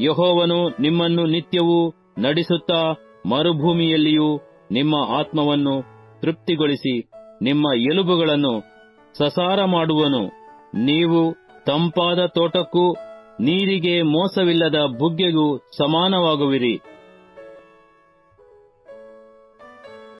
ಯಹೋವನು ನಿಮ್ಮನ್ನು ನಿತ್ಯವೂ ನಡೆಸುತ್ತಾ ಮರುಭೂಮಿಯಲ್ಲಿಯೂ ನಿಮ್ಮ ಆತ್ಮವನ್ನು ತೃಪ್ತಿಗೊಳಿಸಿ ನಿಮ್ಮ ಎಲುಬುಗಳನ್ನು ಸಸಾರ ಮಾಡುವನು. ನೀವು ತಂಪಾದ ತೋಟಕ್ಕೂ ನೀರಿಗೆ ಮೋಸವಿಲ್ಲದ ಬುಗ್ಗೆಗೂ ಸಮಾನವಾಗುವಿರಿ.